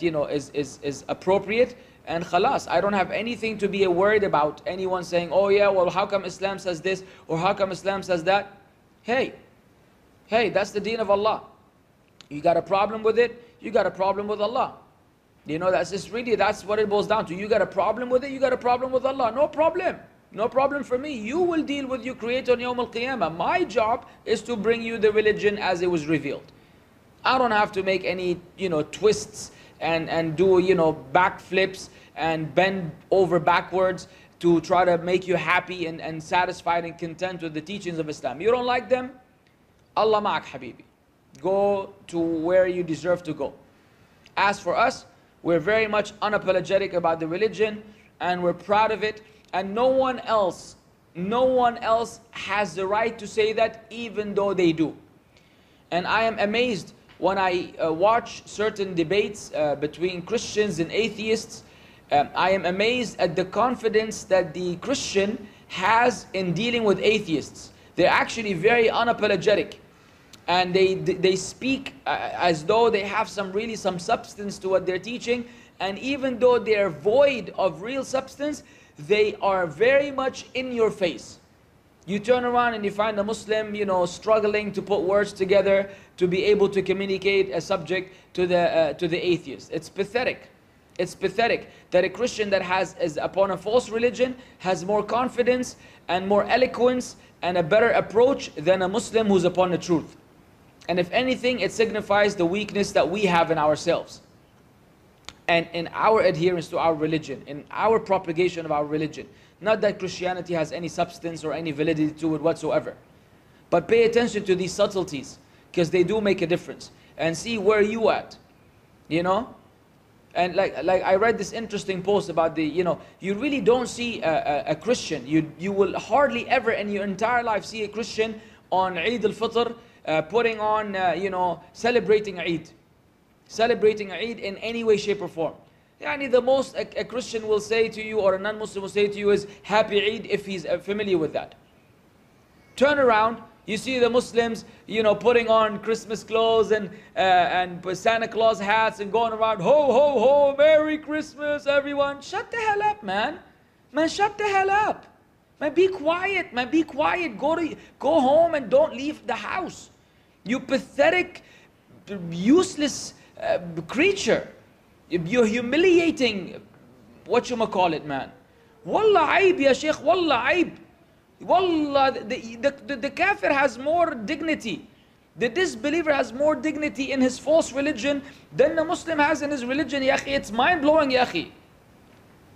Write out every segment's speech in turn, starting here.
you know is, is, is appropriate and khalas. I don't have anything to be worried about anyone saying oh yeah well how come islam says this or how come islam says that? Hey hey that's the deen of allah. You got a problem with it you got a problem with allah. You know that's just really that's what it boils down to. You got a problem with it you got a problem with allah. No problem. No problem for me. You will deal with your creator on yawm al-qiyamah. My job is to bring you the religion as it was revealed. I don't have to make any you know twists and, and do, you know, backflips and bend over backwards to try to make you happy and, and satisfied and content with the teachings of Islam. You don't like them? Allah ma'ak habibi. Go to where you deserve to go. As for us, we're very much unapologetic about the religion and we're proud of it. And no one else, no one else has the right to say that even though they do. And I am amazed when I uh, watch certain debates uh, between Christians and atheists, um, I am amazed at the confidence that the Christian has in dealing with atheists. They're actually very unapologetic. And they, they speak uh, as though they have some really some substance to what they're teaching. And even though they're void of real substance, they are very much in your face. You turn around and you find a Muslim, you know, struggling to put words together to be able to communicate a subject to the, uh, to the atheist. It's pathetic. It's pathetic that a Christian that has is upon a false religion has more confidence and more eloquence and a better approach than a Muslim who's upon the truth. And if anything, it signifies the weakness that we have in ourselves. And in our adherence to our religion, in our propagation of our religion. Not that Christianity has any substance or any validity to it whatsoever. But pay attention to these subtleties because they do make a difference. And see where you at. You know? And like, like I read this interesting post about the, you know, you really don't see a, a, a Christian. You, you will hardly ever in your entire life see a Christian on Eid al-Fitr uh, putting on, uh, you know, celebrating Eid. Celebrating Eid in any way, shape or form. Yani the most a, a, Christian will say to you or a non-Muslim will say to you is Happy Eid if he's uh, familiar with that. Turn around, you see the Muslims, you know, putting on Christmas clothes and, uh, and Santa Claus hats and going around, ho, ho, ho, Merry Christmas, everyone. Shut the hell up, man. Man, shut the hell up. Man, be quiet, man, be quiet. Go, to, go home and don't leave the house. You pathetic, useless uh, creature. You're humiliating, what you call it, man. Wallah aib, ya Sheikh, wallah aib. Wallah, the, the, the, the kafir has more dignity. The disbeliever has more dignity in his false religion than the Muslim has in his religion, yahi. It's mind-blowing, yahi.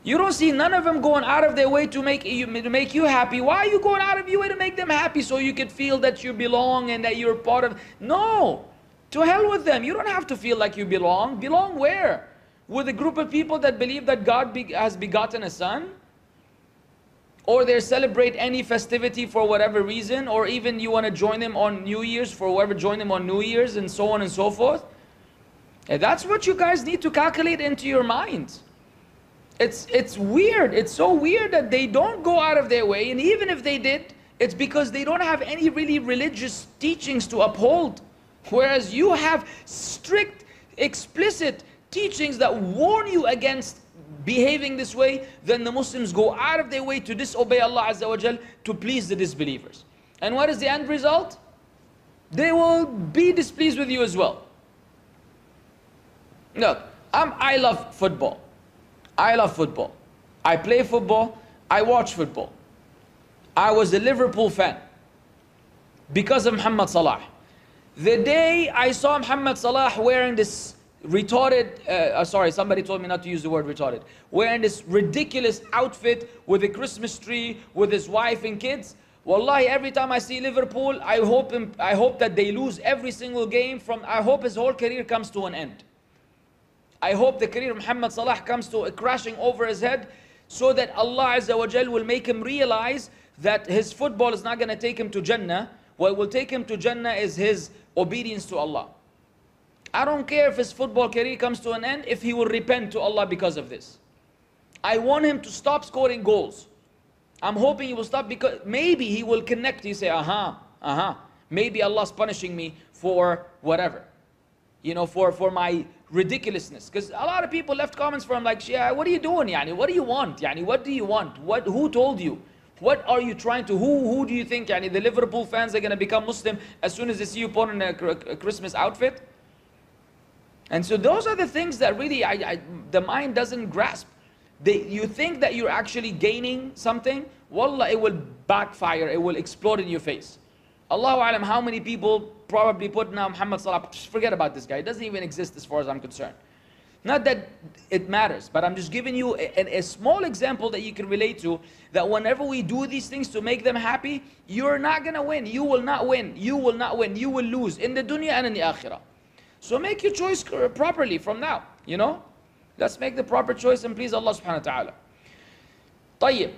You don't see none of them going out of their way to make you to make you happy. Why are you going out of your way to make them happy so you could feel that you belong and that you're part of? No, to hell with them. You don't have to feel like you belong. Belong where? with a group of people that believe that God be, has begotten a son? Or they celebrate any festivity for whatever reason, or even you want to join them on New Year's for whoever join them on New Year's and so on and so forth. And that's what you guys need to calculate into your mind. It's, it's weird. It's so weird that they don't go out of their way, and even if they did, it's because they don't have any really religious teachings to uphold. Whereas you have strict, explicit teachings that warn you against behaving this way, then the Muslims go out of their way to disobey Allah Azza wa Jal to please the disbelievers. And what is the end result? They will be displeased with you as well. Look, I'm, I love football. I love football. I play football. I watch football. I was a Liverpool fan because of Muhammad Salah. The day I saw Muhammad Salah wearing this retarded, uh, uh, sorry, somebody told me not to use the word retarded, wearing this ridiculous outfit with a Christmas tree, with his wife and kids. Wallahi, every time I see Liverpool, I hope, him, I hope that they lose every single game from, I hope his whole career comes to an end. I hope the career of Muhammad Salah comes to a crashing over his head so that Allah Azza wa Jal will make him realize that his football is not going to take him to Jannah. What will take him to Jannah is his obedience to Allah. I don't care if his football career comes to an end, if he will repent to Allah because of this. I want him to stop scoring goals. I'm hoping he will stop because maybe he will connect. He say, aha, aha. Maybe Allah's punishing me for whatever. You know, for, for my ridiculousness. Because a lot of people left comments for him like, yeah, what are you doing? Yani, what do you want? Yani, what do you want? What, who told you? What are you trying to, who, who do you think yani, the Liverpool fans are going to become Muslim as soon as they see you put on a, a Christmas outfit? And so those are the things that really I, I, the mind doesn't grasp. They, you think that you're actually gaining something, wallah, it will backfire, it will explode in your face. Allahu alam, how many people probably put now Muhammad Salah, forget about this guy, it doesn't even exist as far as I'm concerned. Not that it matters, but I'm just giving you a, a, small example that you can relate to. That whenever we do these things to make them happy, you're not gonna win. You will not win. You will not win. You will lose in the dunya and in the akhirah. So make your choice properly from now. You know, let's make the proper choice and please Allah subhanahu wa taala. طيب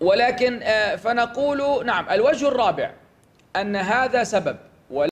ولكن فنقول نعم الوجه الرابع أن هذا سبب